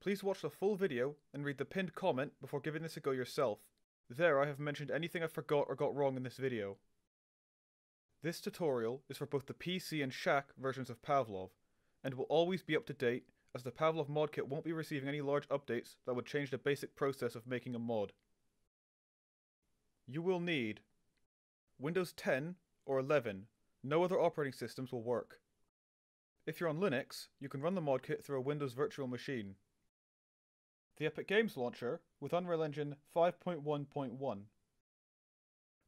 Please watch the full video and read the pinned comment before giving this a go yourself. There I have mentioned anything I forgot or got wrong in this video. This tutorial is for both the PC and Shack versions of Pavlov, and will always be up to date as the Pavlov mod kit won't be receiving any large updates that would change the basic process of making a mod. You will need Windows 10 or 11, no other operating systems will work. If you're on Linux, you can run the mod kit through a Windows virtual machine. The Epic Games Launcher with Unreal Engine 5.1.1.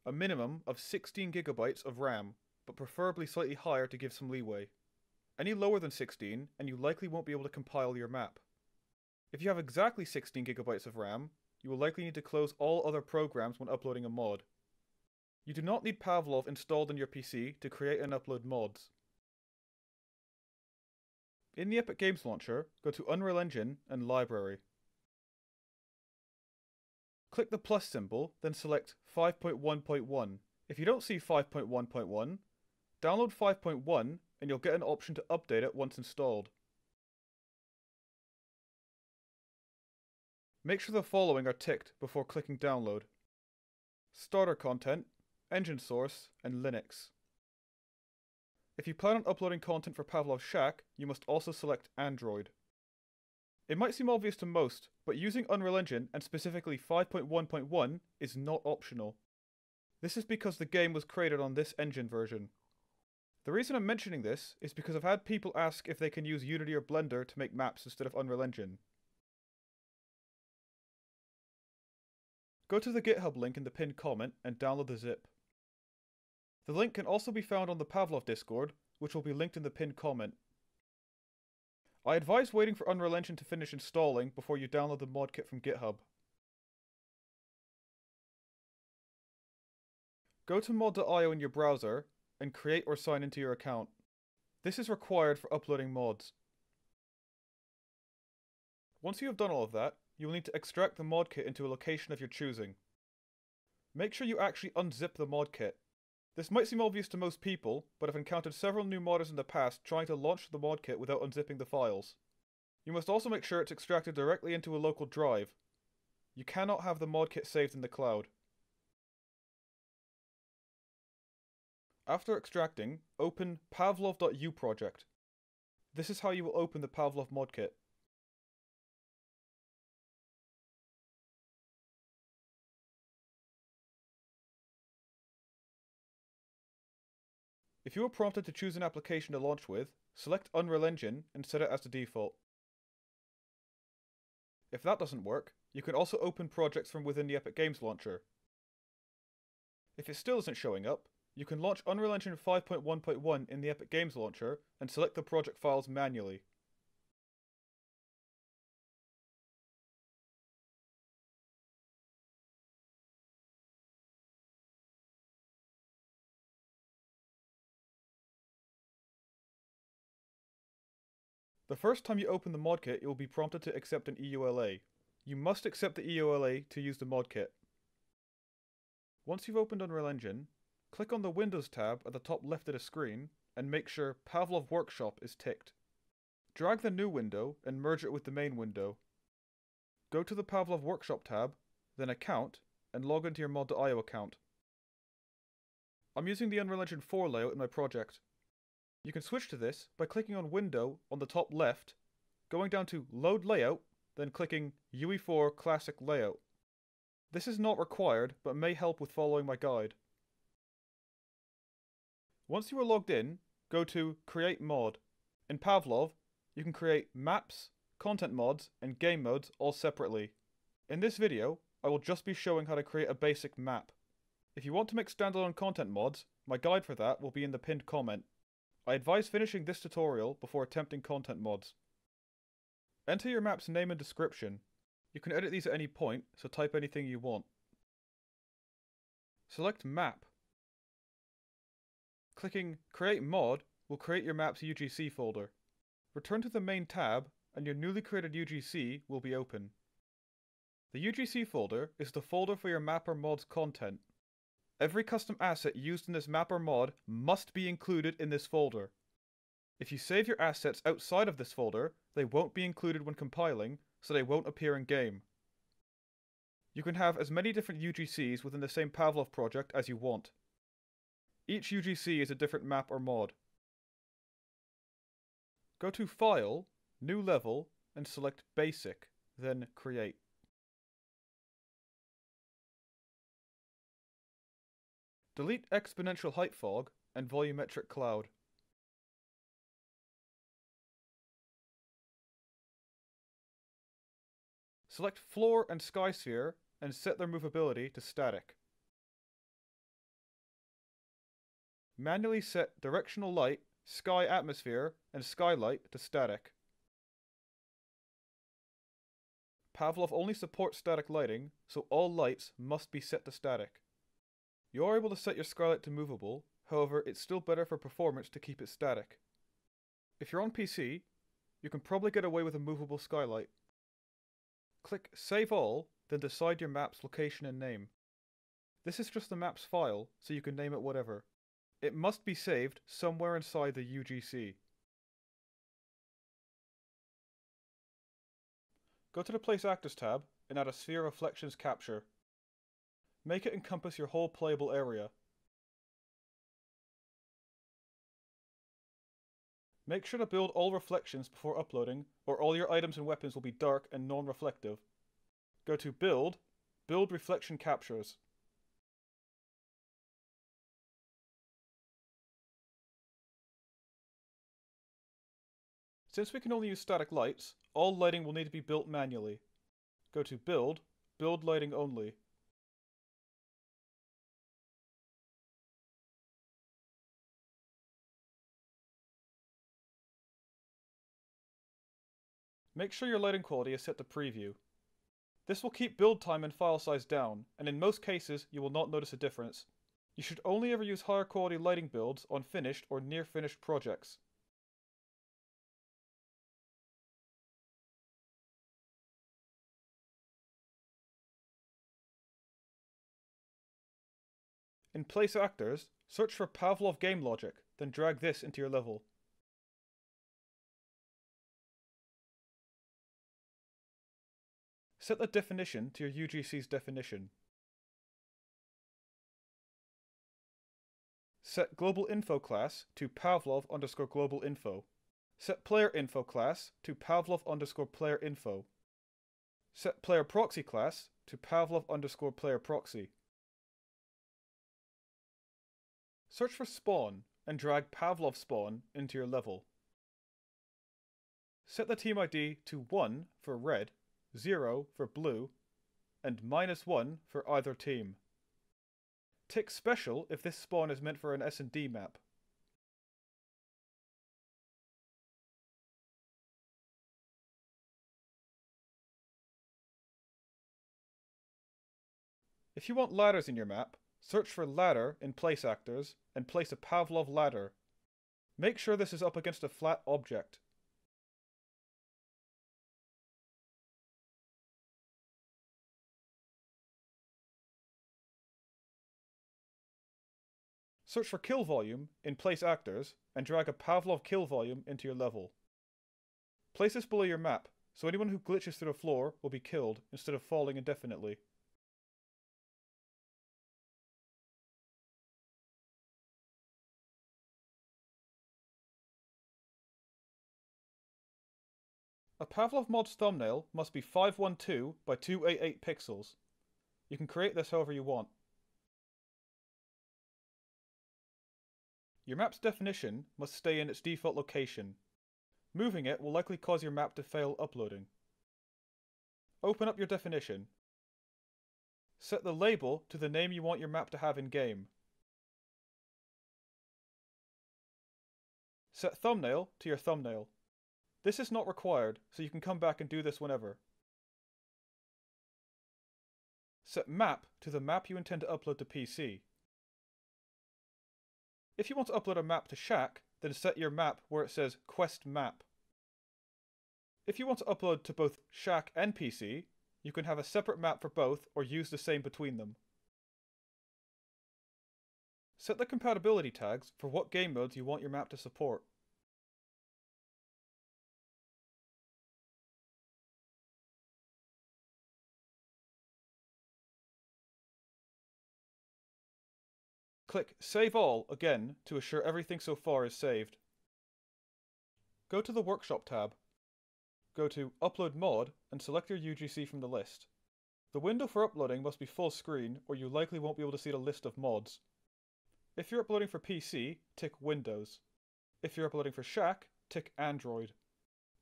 A minimum of 16GB of RAM, but preferably slightly higher to give some leeway. Any lower than 16, and you likely won't be able to compile your map. If you have exactly 16GB of RAM, you will likely need to close all other programs when uploading a mod. You do not need Pavlov installed on your PC to create and upload mods. In the Epic Games Launcher, go to Unreal Engine and Library. Click the plus symbol, then select 5.1.1. If you don't see 5.1.1, download 5.1 and you'll get an option to update it once installed. Make sure the following are ticked before clicking download. Starter content, engine source, and Linux. If you plan on uploading content for Pavlov Shack, you must also select Android. It might seem obvious to most, but using Unreal Engine and specifically 5.1.1 is not optional. This is because the game was created on this engine version. The reason I'm mentioning this is because I've had people ask if they can use Unity or Blender to make maps instead of Unreal Engine. Go to the GitHub link in the pinned comment and download the zip. The link can also be found on the Pavlov Discord, which will be linked in the pinned comment. I advise waiting for Unreal Engine to finish installing before you download the mod kit from GitHub. Go to mod.io in your browser and create or sign into your account. This is required for uploading mods. Once you have done all of that, you will need to extract the mod kit into a location of your choosing. Make sure you actually unzip the mod kit. This might seem obvious to most people, but I've encountered several new modders in the past trying to launch the mod kit without unzipping the files. You must also make sure it's extracted directly into a local drive. You cannot have the mod kit saved in the cloud. After extracting, open pavlov.u project. This is how you will open the Pavlov mod kit. If you are prompted to choose an application to launch with, select Unreal Engine and set it as the default. If that doesn't work, you can also open projects from within the Epic Games Launcher. If it still isn't showing up, you can launch Unreal Engine 5.1.1 in the Epic Games Launcher and select the project files manually. The first time you open the mod kit, you will be prompted to accept an EULA. You must accept the EULA to use the mod kit. Once you've opened Unreal Engine, click on the Windows tab at the top left of the screen and make sure Pavlov Workshop is ticked. Drag the new window and merge it with the main window. Go to the Pavlov Workshop tab, then Account, and log into your mod.io account. I'm using the Unreal Engine 4 layout in my project. You can switch to this by clicking on Window on the top left, going down to Load Layout, then clicking UE4 Classic Layout. This is not required, but may help with following my guide. Once you are logged in, go to Create Mod. In Pavlov, you can create maps, content mods, and game modes all separately. In this video, I will just be showing how to create a basic map. If you want to make standalone content mods, my guide for that will be in the pinned comment. I advise finishing this tutorial before attempting content mods. Enter your map's name and description. You can edit these at any point, so type anything you want. Select Map. Clicking Create Mod will create your map's UGC folder. Return to the main tab and your newly created UGC will be open. The UGC folder is the folder for your map or mod's content. Every custom asset used in this map or mod must be included in this folder. If you save your assets outside of this folder, they won't be included when compiling, so they won't appear in game. You can have as many different UGCs within the same Pavlov project as you want. Each UGC is a different map or mod. Go to File, New Level, and select Basic, then Create. Delete Exponential Height Fog and Volumetric Cloud. Select Floor and Sky Sphere and set their movability to static. Manually set Directional Light, Sky Atmosphere, and Skylight to static. Pavlov only supports static lighting, so all lights must be set to static. You are able to set your skylight to movable, however it's still better for performance to keep it static. If you're on PC, you can probably get away with a movable skylight. Click Save All, then decide your map's location and name. This is just the map's file, so you can name it whatever. It must be saved somewhere inside the UGC. Go to the Place Actors tab and add a Sphere Reflections capture. Make it encompass your whole playable area. Make sure to build all reflections before uploading, or all your items and weapons will be dark and non-reflective. Go to Build, Build Reflection Captures. Since we can only use static lights, all lighting will need to be built manually. Go to Build, Build Lighting Only. Make sure your lighting quality is set to preview. This will keep build time and file size down, and in most cases you will not notice a difference. You should only ever use higher quality lighting builds on finished or near finished projects. In Place Actors, search for Pavlov Game Logic, then drag this into your level. Set the definition to your UGC's definition. Set global info class to Pavlov underscore global info. Set player info class to Pavlov underscore player info. Set player proxy class to Pavlov underscore player proxy. Search for spawn and drag Pavlov spawn into your level. Set the team ID to 1 for red, 0 for blue, and minus 1 for either team. Tick special if this spawn is meant for an S&D map. If you want ladders in your map, Search for ladder in place actors and place a Pavlov ladder. Make sure this is up against a flat object. Search for kill volume in place actors and drag a Pavlov kill volume into your level. Place this below your map, so anyone who glitches through the floor will be killed instead of falling indefinitely. A Pavlov mod's thumbnail must be 512 by 288 pixels. You can create this however you want. Your map's definition must stay in its default location. Moving it will likely cause your map to fail uploading. Open up your definition. Set the label to the name you want your map to have in-game. Set thumbnail to your thumbnail. This is not required, so you can come back and do this whenever. Set map to the map you intend to upload to PC. If you want to upload a map to Shack, then set your map where it says Quest Map. If you want to upload to both Shack and PC, you can have a separate map for both or use the same between them. Set the compatibility tags for what game modes you want your map to support. Click Save All again to assure everything so far is saved. Go to the Workshop tab. Go to Upload Mod and select your UGC from the list. The window for uploading must be full screen or you likely won't be able to see the list of mods. If you're uploading for PC, tick Windows. If you're uploading for Shack, tick Android.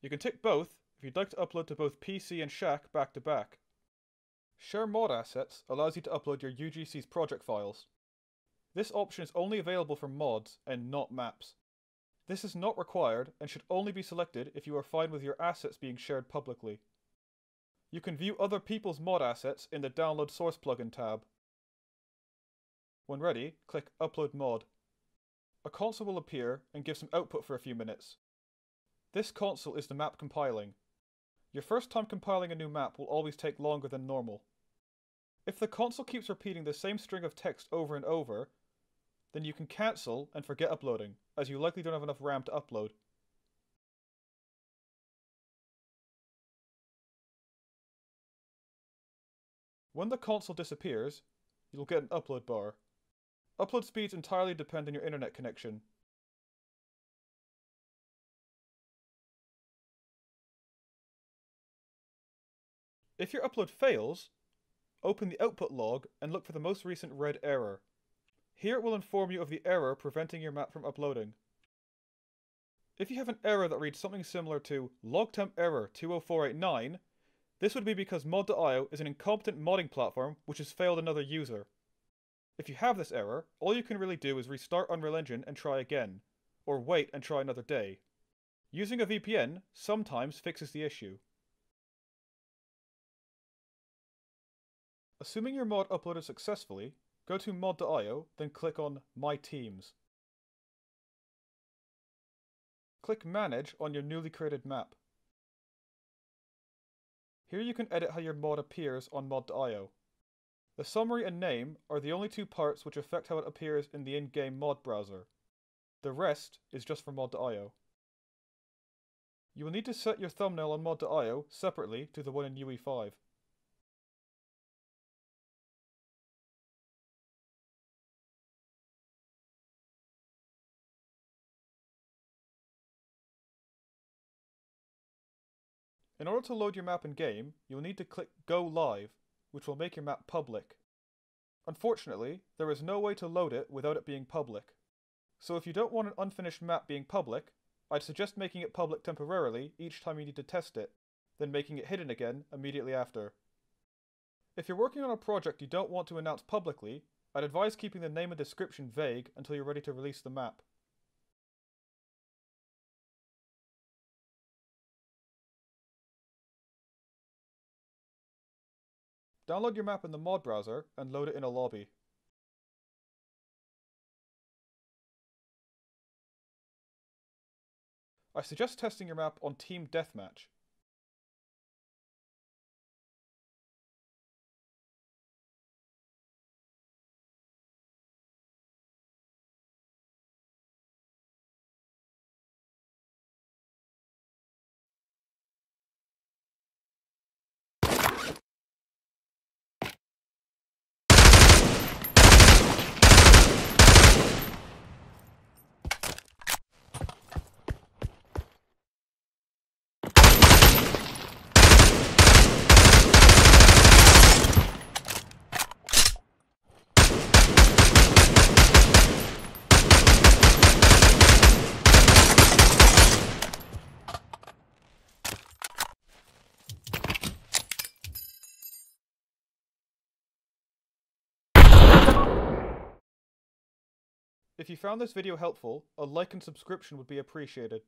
You can tick both if you'd like to upload to both PC and Shack back to back. Share Mod Assets allows you to upload your UGC's project files. This option is only available for mods and not maps. This is not required and should only be selected if you are fine with your assets being shared publicly. You can view other people's mod assets in the Download Source plugin tab. When ready, click Upload Mod. A console will appear and give some output for a few minutes. This console is the map compiling. Your first time compiling a new map will always take longer than normal. If the console keeps repeating the same string of text over and over, then you can cancel and forget uploading, as you likely don't have enough RAM to upload. When the console disappears, you'll get an upload bar. Upload speeds entirely depend on your internet connection. If your upload fails, open the output log and look for the most recent red error. Here it will inform you of the error preventing your map from uploading. If you have an error that reads something similar to logtemp error 20489, this would be because mod.io is an incompetent modding platform which has failed another user. If you have this error, all you can really do is restart Unreal Engine and try again, or wait and try another day. Using a VPN sometimes fixes the issue. Assuming your mod uploaded successfully, Go to mod.io, then click on My Teams. Click Manage on your newly created map. Here you can edit how your mod appears on mod.io. The summary and name are the only two parts which affect how it appears in the in-game mod browser. The rest is just for mod.io. You will need to set your thumbnail on mod.io separately to the one in UE5. In order to load your map in game, you will need to click Go Live, which will make your map public. Unfortunately, there is no way to load it without it being public. So if you don't want an unfinished map being public, I'd suggest making it public temporarily each time you need to test it, then making it hidden again immediately after. If you're working on a project you don't want to announce publicly, I'd advise keeping the name and description vague until you're ready to release the map. Download your map in the mod browser and load it in a lobby. I suggest testing your map on Team Deathmatch. If you found this video helpful, a like and subscription would be appreciated.